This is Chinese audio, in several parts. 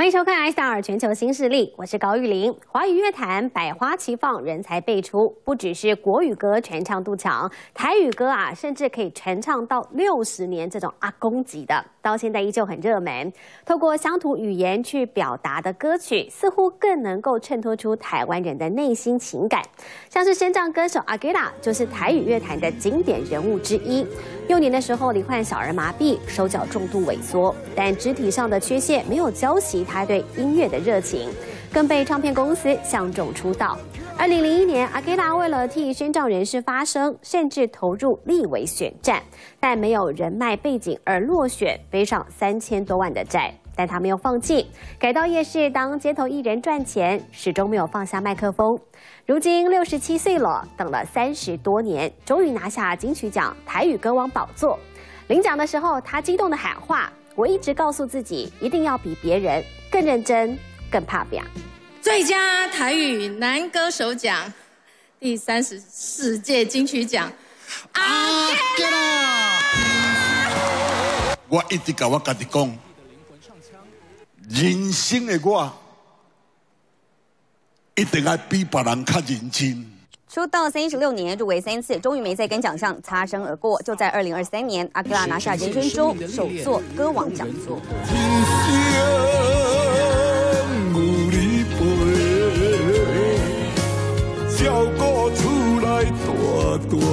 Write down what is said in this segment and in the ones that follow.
欢迎收看《star 全球新势力》，我是高玉玲。华语乐坛百花齐放，人才辈出，不只是国语歌传唱度强，台语歌啊，甚至可以传唱到六十年，这种阿公级的，到现在依旧很热门。透过乡土语言去表达的歌曲，似乎更能够衬托出台湾人的内心情感。像是身障歌手阿 g 拉，就是台语乐坛的经典人物之一。幼年的时候罹患小儿麻痹，手脚重度萎缩，但肢体上的缺陷没有浇熄他对音乐的热情，更被唱片公司相中出道。二零零一年，阿基拉为了替宣障人士发声，甚至投入立委选战，但没有人脉背景而落选，背上三千多万的债。但他没有放弃，改到夜市当街头艺人赚钱，始终没有放下麦克风。如今六十七岁了，等了三十多年，终于拿下金曲奖台语歌王宝座。领奖的时候，他激动的喊话：“我一直告诉自己，一定要比别人更认真、更怕表。”最佳台语男歌手奖，第三十四届金曲奖，阿杰拉。我一直跟我家己讲。人生的我，一定要比别人较认真。出道三十六年，入围三次，终于没再跟奖项擦身而过。就在二零二三年，阿克拉拿下人生中首座歌王奖座。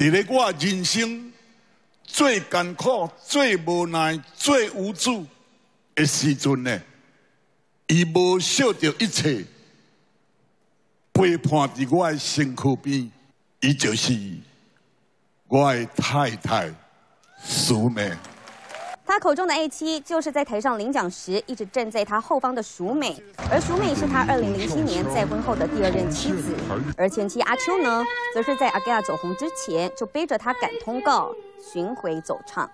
伫咧我人生最艰苦、最无奈、最无助的时阵呢，伊无受到一切陪伴伫我的身躯边，伊就是我的太太苏美。他口中的 A 七，就是在台上领奖时一直站在他后方的淑美，而淑美是他二零零七年再婚后的第二任妻子，而前妻阿秋呢，则是在阿盖亚走红之前就背着他赶通告，巡回走唱。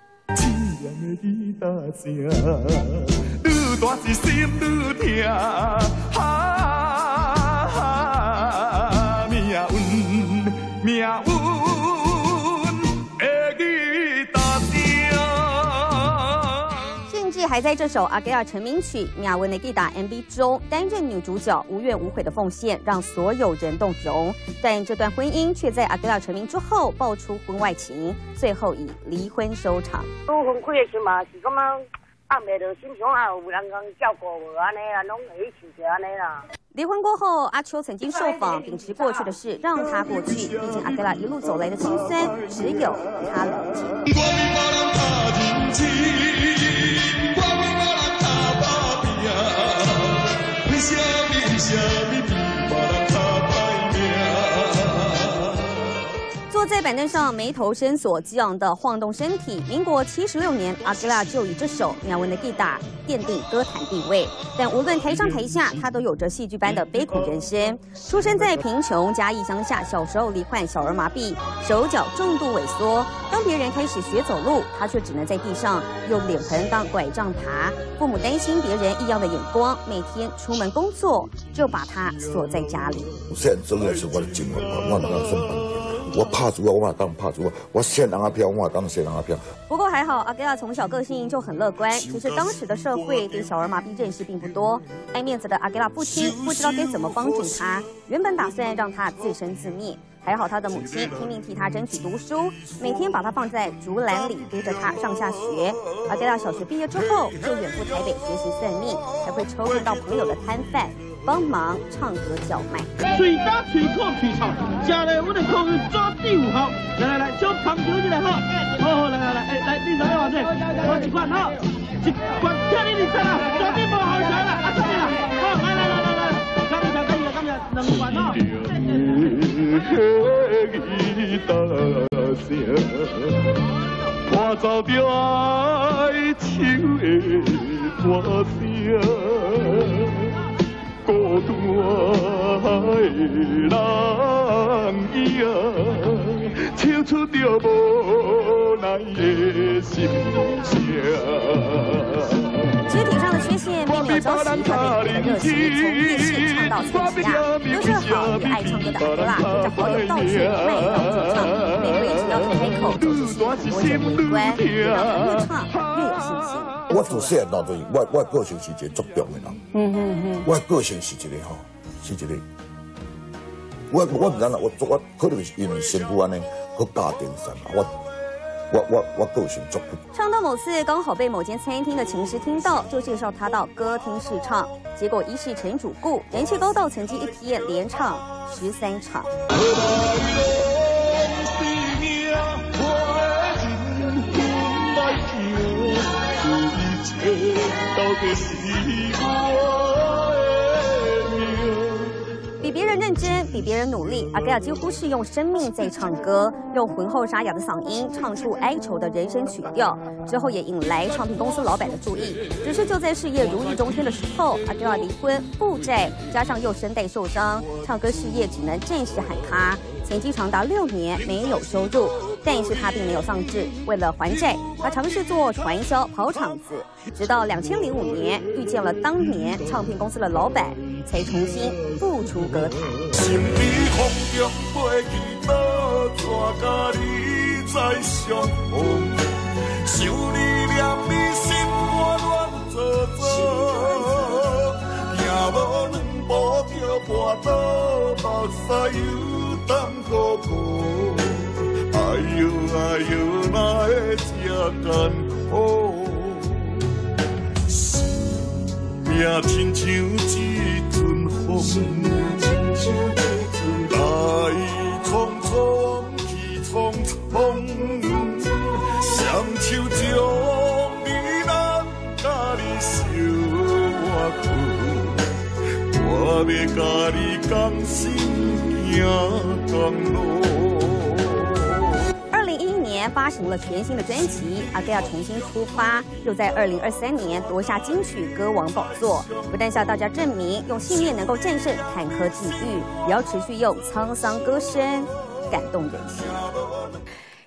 还在这首阿盖尔成名曲《亚文的 Gita》MV 中担任女主角，无怨无悔的奉献让所有人动容。但这段婚姻却在阿盖尔成名之后爆出婚外情，最后以离婚收场。都分开的时嘛是感觉暗暝着心上啊有人讲照顾我安尼啊，拢会想着安尼啦。离婚过后，阿秋曾经受访，秉持过去的事让他过去。毕竟阿盖拉一路走来的辛酸，只有他了解。show. 在板凳上眉头深锁、激昂的晃动身体。民国七十六年，阿吉拉就以这首《苗文的 Gita》奠定歌坛地位。但无论台上台下，他都有着戏剧般的悲苦人生。出生在贫穷嘉义乡下，小时候罹患小儿麻痹，手脚重度萎缩。当别人开始学走路，他却只能在地上用脸盆当拐杖爬。父母担心别人异样的眼光，每天出门工作就把他锁在家里。我怕猪啊，我当怕猪啊！我先让他飘，我当先让他飘。不过还好，阿盖亚从小个性就很乐观。其实当时的社会对小儿麻痹认识并不多，爱面子的阿盖亚父亲不知道该怎么帮助他，原本打算让他自生自灭。还好他的母亲拼命替他争取读书，每天把他放在竹篮里背着他上下学。阿盖亚小学毕业之后就远赴台北学习算命，还会抽空到朋友的摊贩。帮忙唱歌叫卖。嘴大嘴阔皮草，家来我的口抓第五号。来来来，叫旁球进来哈。好好来来来，哎来第三位王队，我几罐哈，几罐跳你你三了，抓地不好强了，啊抓你了。好来来来来来，刚才刚才刚才两罐哈。伴奏着爱情的歌声。人伊啊，唱出着无奈的心声。肢体上的缺陷并没有浇熄他对歌的热情，从电视唱到参加，有着好与爱唱歌的阿哥啦，跟着好友道具麦到主唱，每回只要开口，都是吸引很多人围观，让他越唱越有信心。我自细汉到就是我我个性是一个足重的人，嗯嗯嗯，我个性是一个吼，是一个，我我唔知啦，我我可能是因为身躯安尼，去家庭上嘛，我。我我我个性足。唱到某次刚好被某间餐厅的琴师听到，就介绍他到歌厅试唱，结果一试成主顾，人气高到曾经一天连唱十三场。比别人认真，比别人努力，阿盖尔几乎是用生命在唱歌，用浑厚沙哑的嗓音唱出哀愁的人生曲调。之后也引来唱片公司老板的注意。只是就在事业如日中天的时候，阿盖尔离婚、负债，加上又声带受伤，唱歌事业只能暂时喊卡。前期长达六年没有收入，但是他并没有丧志。为了还债，他尝试做传销跑场子，直到两千零五年遇见了当年唱片公司的老板，才重新复出歌坛。当哥哥，哎呦哎呦，哪会这艰苦？命亲像一阵风，来匆匆去匆匆，双手将你人甲你相挽去，我要甲你共心。行同路发行了全新的专辑，阿盖尔重新出发，又在二零二三年夺下金曲歌王宝座，不但向大家证明用信念能够战胜坎坷际遇，也要持续用沧桑歌声感动人心。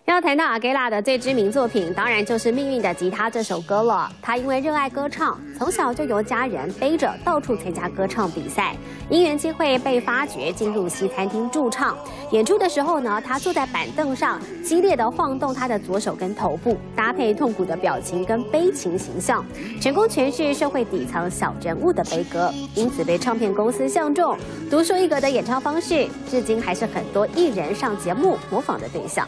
要谈到阿盖拉的最知名作品，当然就是《命运的吉他》这首歌了。他因为热爱歌唱，从小就由家人背着到处参加歌唱比赛。因缘机会被发掘进入西餐厅驻唱，演出的时候呢，他坐在板凳上，激烈的晃动他的左手跟头部，搭配痛苦的表情跟悲情形象，成功诠释社会底层小人物的悲歌，因此被唱片公司相中。独树一格的演唱方式，至今还是很多艺人上节目模仿的对象。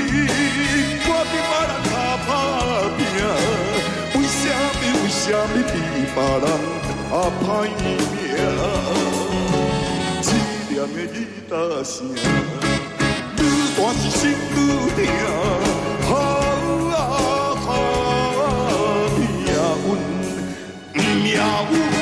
啥物比别人较歹命？的吉他声，愈大是心愈痛。好啊，命运命运。